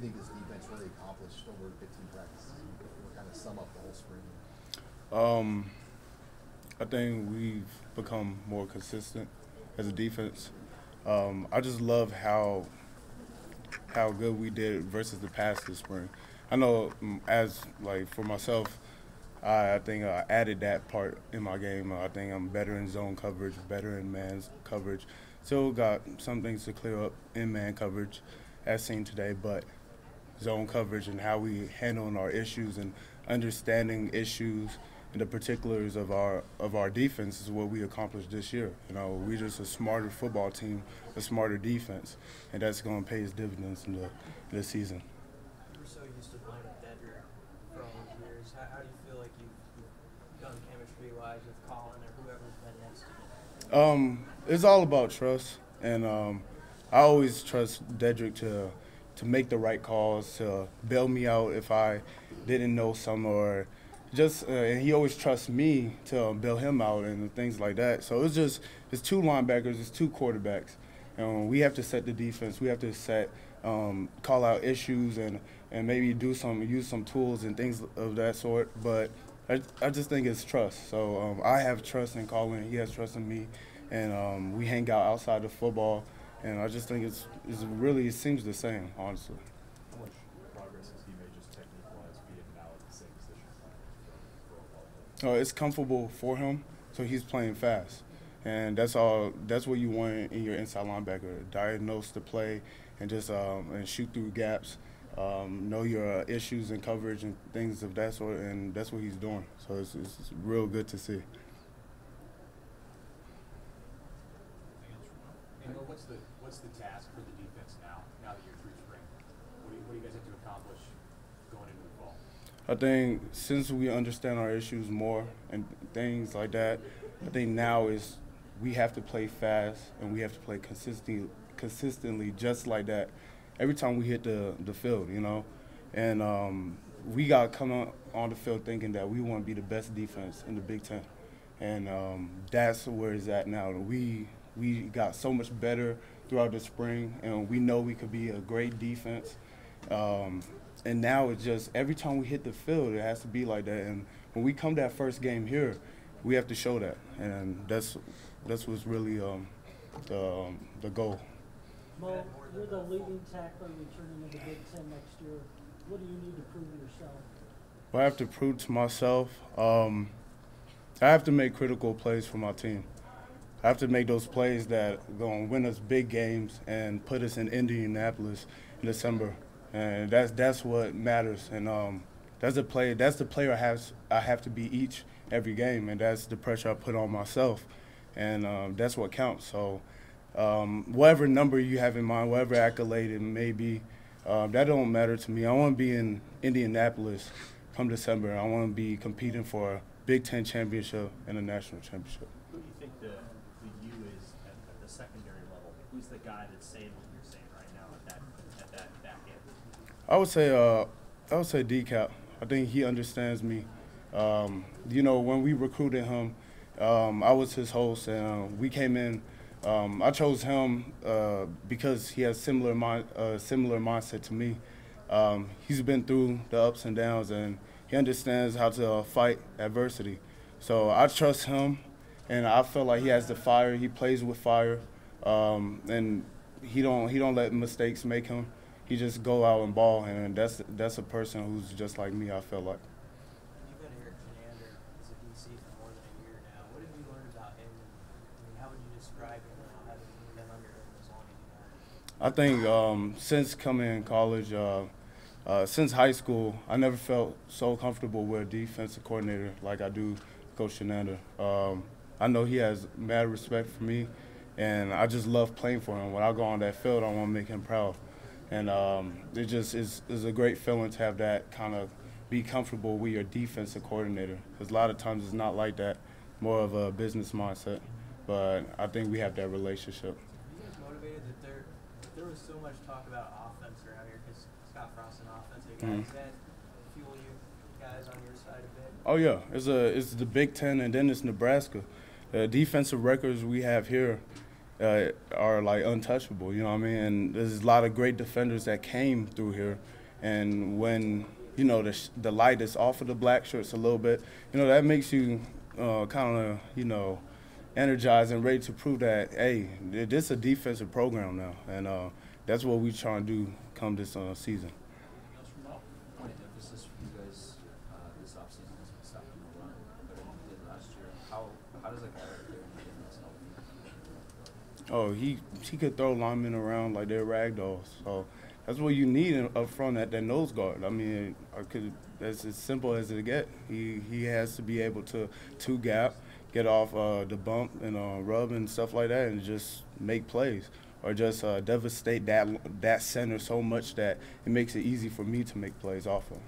you think this defense really accomplished over 15 practices? Kind of sum up the whole spring. Um, I think we've become more consistent as a defense. Um, I just love how how good we did versus the past this spring. I know mm, as like for myself, I, I think I added that part in my game. I think I'm better in zone coverage, better in man's coverage. Still got some things to clear up in man coverage, as seen today, but zone coverage and how we handle our issues and understanding issues and the particulars of our of our defense is what we accomplished this year. You know, we're just a smarter football team, a smarter defense, and that's going to pay its dividends in the, the season. We're so used to playing with Dedrick for all these years. How, how do you feel like you've, you've done chemistry-wise with Collin or whoever's been next to you? Um, it's all about trust, and um, I always trust Dedrick to to make the right calls, to bail me out if I didn't know some or just uh, and he always trusts me to um, bail him out and things like that. So it's just it's two linebackers, it's two quarterbacks, and we have to set the defense. We have to set um, call out issues and and maybe do some use some tools and things of that sort. But I, I just think it's trust. So um, I have trust in Collin. He has trust in me, and um, we hang out outside of football. And I just think it's, it's really it seems the same, honestly. How much progress has he made just technique-wise, being now at the same position for, for a while? Uh, it's comfortable for him, so he's playing fast, and that's all. That's what you want in your inside linebacker: diagnose the play and just um, and shoot through gaps. Um, know your uh, issues and coverage and things of that sort, and that's what he's doing. So it's, it's real good to see. And what's the task for the defense now? Now that you're through spring, what do you, what do you guys have to accomplish going into the fall? I think since we understand our issues more and things like that, I think now is we have to play fast and we have to play consistently, consistently just like that. Every time we hit the the field, you know, and um, we got to come on, the field thinking that we want to be the best defense in the Big Ten, and um, that's where it's at now. We we got so much better throughout the spring, and we know we could be a great defense. Um, and now it's just every time we hit the field, it has to be like that. And when we come to that first game here, we have to show that, and that's that's what's really um, the um, the goal. Mo, you're the leading tackler returning to the Big Ten next year. What do you need to prove to yourself? What I have to prove to myself, um, I have to make critical plays for my team. I have to make those plays that going to win us big games and put us in Indianapolis in December, and that's that's what matters. And um, that's the play. That's the player I have. I have to be each every game, and that's the pressure I put on myself, and um, that's what counts. So, um, whatever number you have in mind, whatever accolade it may be, um, that don't matter to me. I want to be in Indianapolis come December. I want to be competing for a Big Ten championship and a national championship. Who do you think the, the you is at, at the secondary level? Who's the guy that's saying what you're saying right now at that at that back end? I would say uh, I would say decap. I think he understands me. Um, you know, when we recruited him, um, I was his host, and uh, we came in. Um, I chose him uh, because he has similar mind, uh, similar mindset to me. Um, he's been through the ups and downs, and he understands how to uh, fight adversity. So I trust him, and I feel like he has the fire. He plays with fire, um, and he don't he don't let mistakes make him. He just go out and ball, and that's that's a person who's just like me. I feel like. You've been here at Chinander as a DC for more than a year now. What have you learned about him? I mean, how would you describe him now, having been under him as long as you have? I think um, since coming in college, uh, uh, since high school, I never felt so comfortable with a defensive coordinator like I do Coach Chinander. Um, I know he has mad respect for me, and I just love playing for him. When I go on that field, I want to make him proud. And um, it just is, is a great feeling to have that kind of be comfortable with your defensive coordinator. Because a lot of times it's not like that, more of a business mindset. But I think we have that relationship. Are you guys motivated that there, there was so much talk about offense around here because Scott Frost, an offensive guy, that fuel you guys on your side a bit? Oh yeah, it's a it's the Big Ten and then it's Nebraska. The defensive records we have here, uh, are like untouchable. You know what I mean? And there's a lot of great defenders that came through here, and when you know the the light is off of the Blackshirts a little bit, you know that makes you uh, kind of you know energized and ready to prove that hey, this is a defensive program now, and uh, that's what we trying to do come this uh, season. point of emphasis for you guys uh, this offseason has been stopping the run better than you did last year. How how does a guy like Darren Higgins help you? Oh, he he could throw linemen around like they're rag dolls. So that's what you need in- up front at that nose guard. I mean, I could that's as simple as it get. He he has to be able to two gap, get off uh, the bump and uh, rub and stuff like that, and just make plays or just uh, devastate that that center so much that it makes it easy for me to make plays off of.